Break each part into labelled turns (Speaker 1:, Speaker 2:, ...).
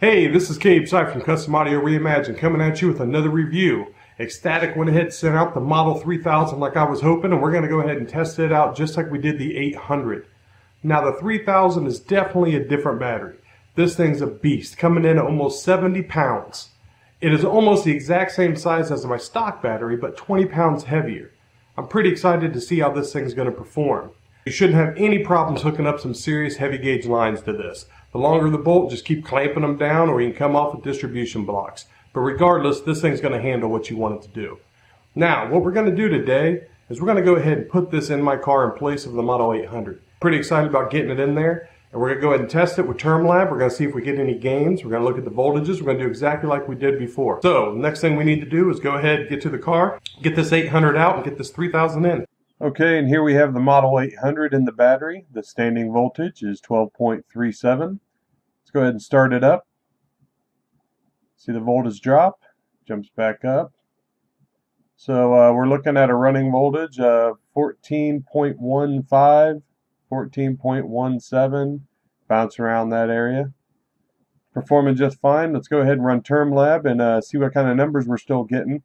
Speaker 1: Hey, this is Cabe Sipes from Custom Audio Reimagined coming at you with another review. Xstatic went ahead and sent out the Model 3000 like I was hoping, and we're going to go ahead and test it out just like we did the 800. Now, the 3000 is definitely a different battery. This thing's a beast, coming in at almost 70 pounds. It is almost the exact same size as my stock battery, but 20 pounds heavier. I'm pretty excited to see how this thing's going to perform. You shouldn't have any problems hooking up some serious heavy gauge lines to this. The longer the bolt, just keep clamping them down or you can come off with distribution blocks. But regardless, this thing's going to handle what you want it to do. Now, what we're going to do today is we're going to go ahead and put this in my car in place of the Model 800. Pretty excited about getting it in there. And we're going to go ahead and test it with TermLab. We're going to see if we get any gains. We're going to look at the voltages. We're going to do exactly like we did before. So, next thing we need to do is go ahead, and get to the car, get this 800 out, and get this 3000 in. Okay, and here we have the Model 800 in the battery. The standing voltage is 12.37. Let's go ahead and start it up. See the voltage drop, jumps back up. So uh, we're looking at a running voltage of 14.15, 14.17, bounce around that area. Performing just fine. Let's go ahead and run TermLab and uh, see what kind of numbers we're still getting.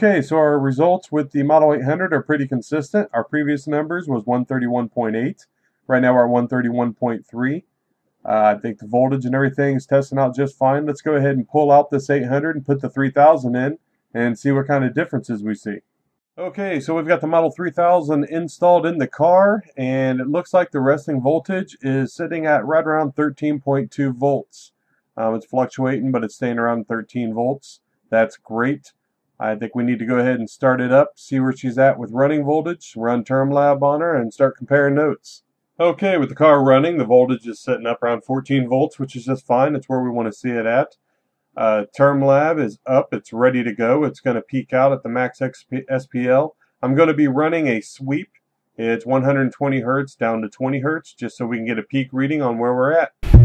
Speaker 1: Okay, so our results with the Model 800 are pretty consistent. Our previous numbers was 131.8. Right now we're at 131.3. Uh, I think the voltage and everything is testing out just fine. Let's go ahead and pull out this 800 and put the 3000 in and see what kind of differences we see. Okay, so we've got the Model 3000 installed in the car and it looks like the resting voltage is sitting at right around 13.2 volts. Um, it's fluctuating, but it's staying around 13 volts. That's great. I think we need to go ahead and start it up, see where she's at with running voltage, run TermLab on her, and start comparing notes. Okay, with the car running, the voltage is setting up around 14 volts, which is just fine. It's where we want to see it at. Uh, TermLab is up. It's ready to go. It's going to peak out at the max XP SPL. I'm going to be running a sweep. It's 120 hertz down to 20 hertz, just so we can get a peak reading on where we're at.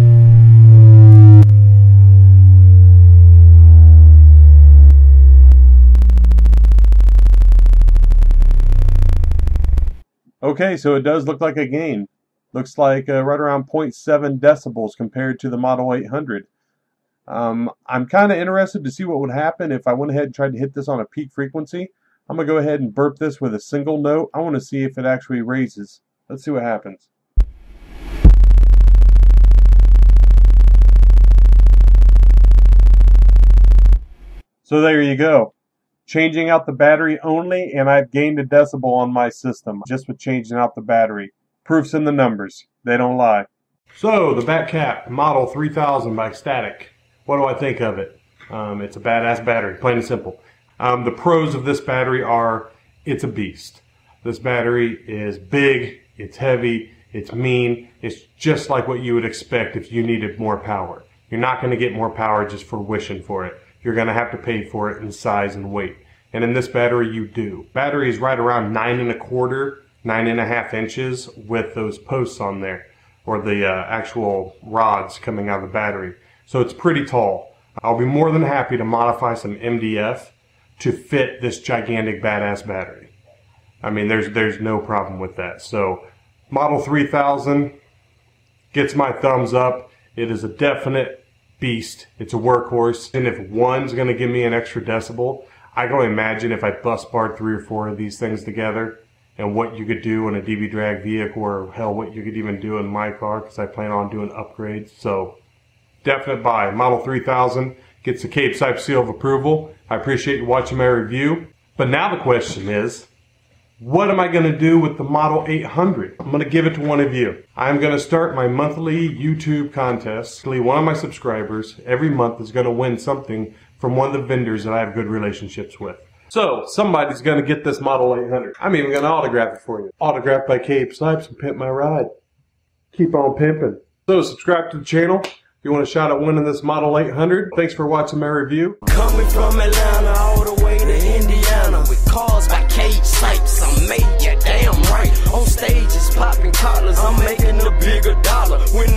Speaker 1: Okay, so it does look like a gain. Looks like uh, right around 0.7 decibels compared to the Model 800. Um, I'm kind of interested to see what would happen if I went ahead and tried to hit this on a peak frequency. I'm going to go ahead and burp this with a single note. I want to see if it actually raises. Let's see what happens. So there you go changing out the battery only, and I've gained a decibel on my system just with changing out the battery. Proofs in the numbers. They don't lie. So, the Batcap Model 3000 by Static. What do I think of it? Um, it's a badass battery, plain and simple. Um, the pros of this battery are it's a beast. This battery is big, it's heavy, it's mean. It's just like what you would expect if you needed more power. You're not going to get more power just for wishing for it you're going to have to pay for it in size and weight. And in this battery, you do. Battery is right around nine and a quarter, nine and a half inches with those posts on there, or the uh, actual rods coming out of the battery. So it's pretty tall. I'll be more than happy to modify some MDF to fit this gigantic badass battery. I mean, there's there's no problem with that. So, Model 3000 gets my thumbs up. It is a definite beast. It's a workhorse. And if one's going to give me an extra decibel, I can only imagine if I bus barred three or four of these things together and what you could do in a DB drag vehicle or hell, what you could even do in my car because I plan on doing upgrades. So definite buy. Model 3000 gets the Cabe Sipes seal of approval. I appreciate you watching my review. But now the question is, what am I going to do with the Model 800? I'm going to give it to one of you. I'm going to start my monthly YouTube contest. One of my subscribers every month is going to win something from one of the vendors that I have good relationships with. So, somebody's going to get this Model 800. I'm even going to autograph it for you. Autographed by Cabe Sipes and Pimp My Ride. Keep on pimping. So, subscribe to the channel. You want a shot at winning this Model 800, thanks for watching my review. Coming from Atlanta all the way to Indiana with by Cabe Sipes. I'm damn right. On stages, popping collars, I'm making a bigger dollar. When